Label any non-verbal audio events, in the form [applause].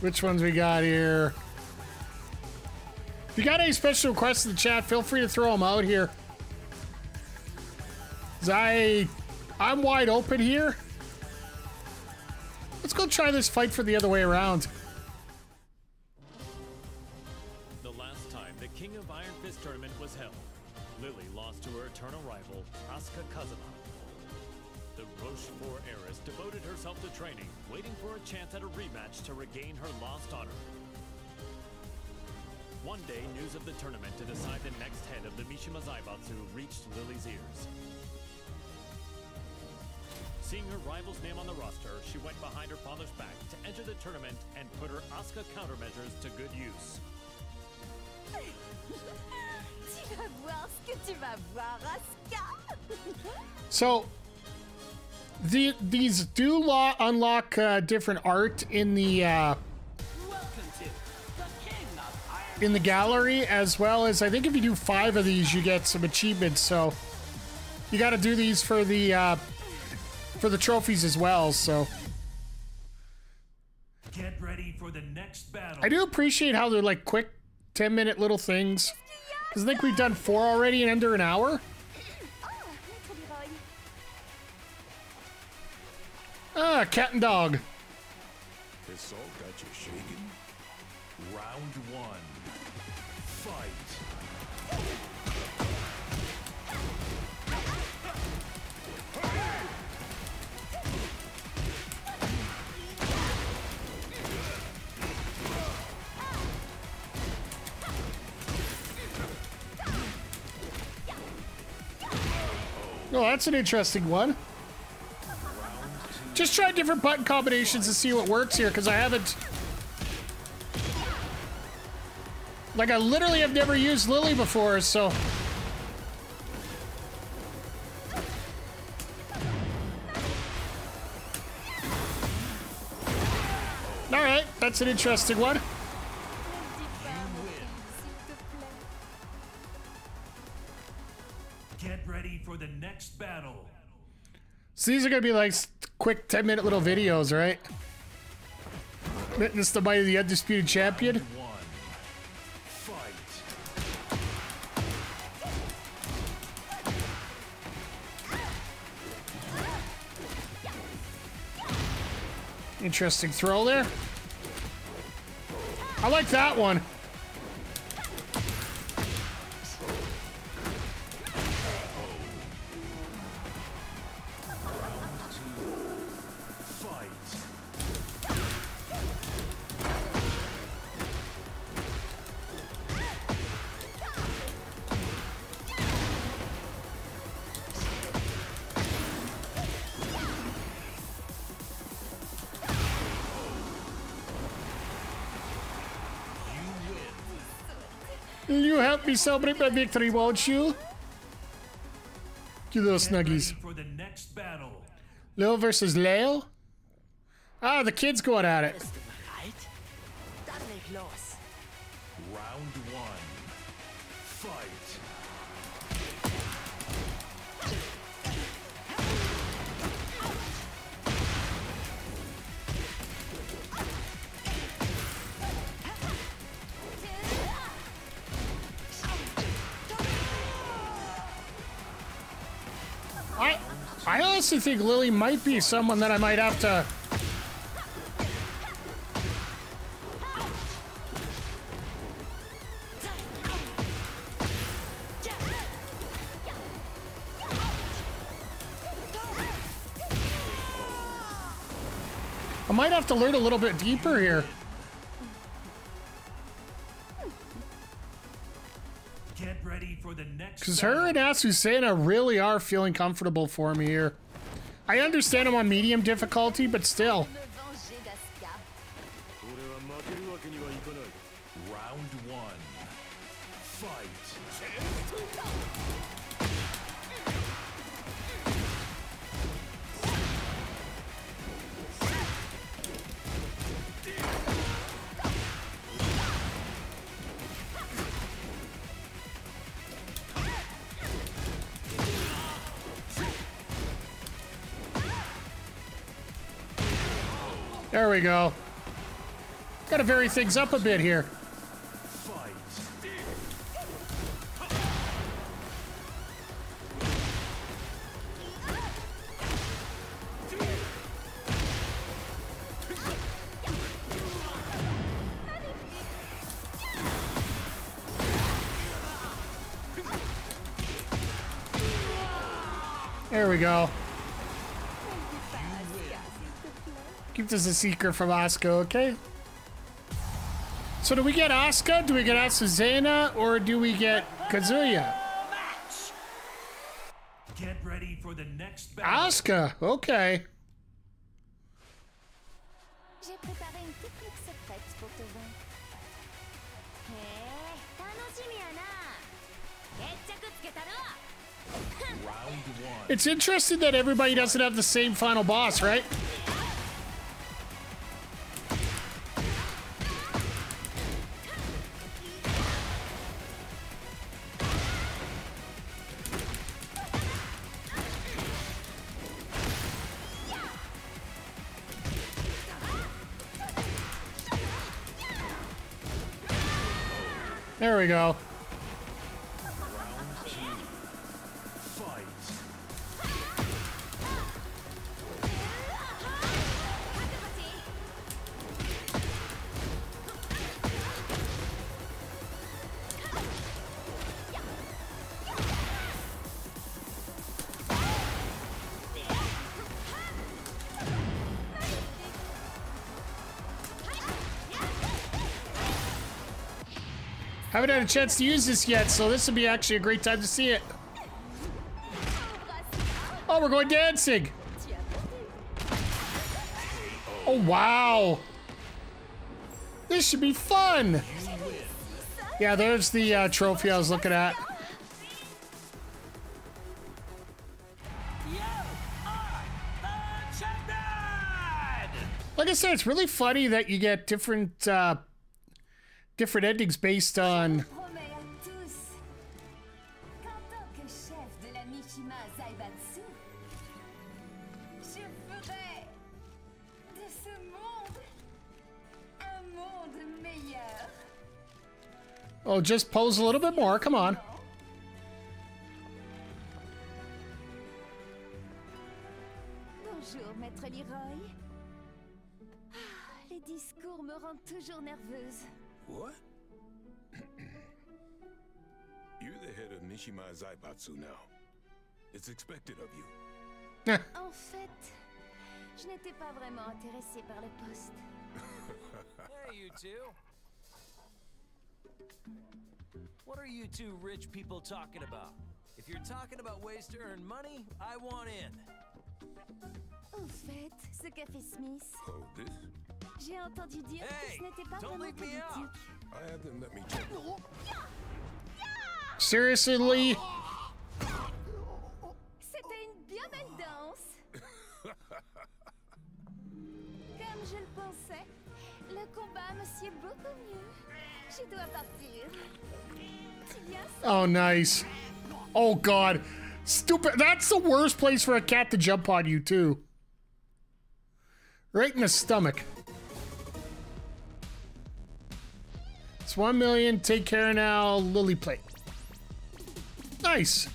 Which ones we got here? If you got any special requests in the chat, feel free to throw them out here. I, I'm wide open here. Let's go try this fight for the other way around. The last time the King of Iron Fist tournament was held, Lily lost to her eternal rival, Asuka Kazama. The Rochefort heiress herself to training, waiting for a chance at a rematch to regain her lost honor. One day, news of the tournament to decide the next head of the Mishima Zaibatsu reached Lily's ears. Seeing her rival's name on the roster, she went behind her father's back to enter the tournament and put her Asuka countermeasures to good use. [laughs] Tu [laughs] the, these do lo- unlock uh, different art in the uh, in the gallery, as well as I think if you do five of these, you get some achievements. So, you got to do these for the uh, for the trophies as well. So, Get ready for the next battle. I do appreciate how they're like quick, ten minute little things. Because I think we've done four already in under an hour. Ah, cat and dog. This all got you shaking? Round one. Fight. Oh, that's an interesting one. Just try different button combinations to see what works here, because I haven't... Like, I literally have never used Lily before, so... Alright, that's an interesting one. Ne dis pas mon s'il te plaît. Get ready for the next battle. So these are gonna be like quick 10 minute little videos, right? Witness the might of the undisputed champion. Interesting throw there. I like that one. You help me celebrate my victory, won't you? You little snuggies. for the next battle. Lil versus Leo? Ah, the kid's going at it. Bist du bereit? Dann leg los. Round one. Fight. I honestly think Lily might be someone that I might have to. I might have to learn a little bit deeper here. Because her and Azucena really are feeling comfortable for me here. I understand I'm on medium difficulty, but still. There we go. Gotta vary things up a bit here. There we go. Keep this a secret from Oscar, okay? So do we get Oscar? Do we get Azucena? Or do we get Kazuya? Get ready for the next battle. Asuka, okay. It's interesting that everybody doesn't have the same final boss, right? There we go. Haven't had a chance to use this yet, so this would be actually a great time to see it. Oh, we're going dancing. Oh, wow. This should be fun. Yeah, there's the uh, trophy I was looking at. Like I said, it's really funny that you get different uh, different endings based on. Oh, just pose a little bit more. Come on. Bonjour, maître Leroy. Ah, les discours me rendent toujours nerveuse. What? [clears throat] You're the head of Mishima Zaibatsu now. It's expected of you. [laughs] En fait, je n'étais pas vraiment intéressée par le poste. [laughs] Hey, you two. What are you two rich people talking about? If you're talking about ways to earn money, I want in. Au fait, ce café Smith, Oh, this? J'ai entendu dire que ce n'était pas don't vraiment leave me out. politique. I had them let me check. Seriously, Lee? C'était une bien belle danse. [laughs] Comme je le pensais, le combat me sied beaucoup mieux. Je dois partir. Oh, nice. Oh, God. Stupid. That's the worst place for a cat to jump on you, too. Right in the stomach. It's one million. Take care now. Lily plate. Nice.